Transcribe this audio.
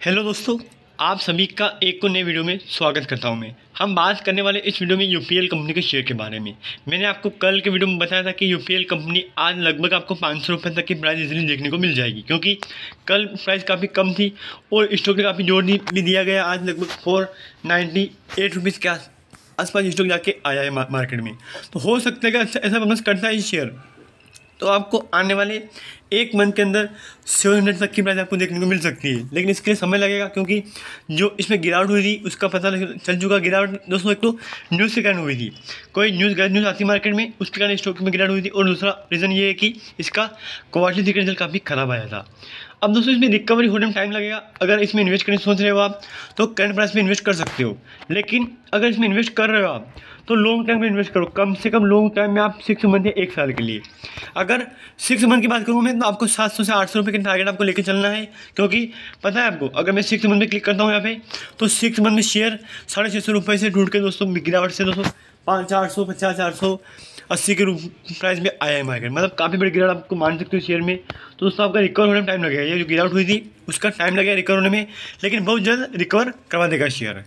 Hello दोस्तों, आप सभी का एक को नए वीडियो में स्वागत करता हूँ मैं। हम बात करने वाले इस वीडियो में यूपीएल कंपनी के शेयर के बारे में। मैंने आपको कल के वीडियो में बताया था कि यूपीएल कंपनी आज लगभग आपको पाँच सौ रुपये तक की प्राइस इजली देखने को मिल जाएगी, क्योंकि कल प्राइस काफ़ी कम थी और स्टॉक में काफ़ी ज़ोर भी दिया गया। आज लगभग फोर नाइन्टी एट रुपीज़ के आस आसपास स्टॉक जाके आया है मार्केट में। तो हो सकता है कि ऐसा परफॉर्मेंस करता है शेयर तो आपको आने वाले एक मंथ के अंदर सेवन हंड्रेड तक की प्राइस आपको देखने को मिल सकती है। लेकिन इसके लिए समय लगेगा क्योंकि जो इसमें गिरावट हुई थी, उसका पता चल चुका गिरावट। दोस्तों, एक तो न्यूज़ के कारण हुई थी। कोई न्यूज़ गलत न्यूज़ आती मार्केट में, उसके कारण स्टॉक में गिरावट हुई थी। और दूसरा रीज़न ये है कि इसका क्वार्टरली रिज़ल्ट काफ़ी ख़राब आया था। अब दोस्तों, इसमें रिकवरी होने में टाइम लगेगा। अगर इसमें इन्वेस्ट करने सोच रहे हो आप तो करंट प्राइस में इन्वेस्ट कर सकते हो। लेकिन अगर इसमें इन्वेस्ट कर रहे हो आप तो लॉन्ग टाइम में इन्वेस्ट करो। कम से कम लॉन्ग टाइम में आप सिक्स मंथ या एक साल के लिए। अगर सिक्स मंथ की बात करूँ मैं तो आपको सात सौ से आठ सौ रुपये का टारगेट आपको लेकर चलना है। क्योंकि पता है आपको, अगर मैं सिक्स मंथ में क्लिक करता हूँ यहाँ पे तो सिक्स मंथ में शेयर साढ़े छः सौ रुपये से ढूंढ के दोस्तों, गिरावट से दोस्तों, पाँच चार सौ, पचास चार सौ, अस्सी के रूप प्राइस में आया है मार्केट मतलब काफ़ी बड़ी गिरावट आपको मान सकते हो शेयर में। तो दोस्तों, आपका रिकवर होने में टाइम लगेगा। ये जो गिरावट हुई थी, उसका टाइम लगेगा रिकवर होने में। लेकिन बहुत जल्द रिकवर करवा देगा शेयर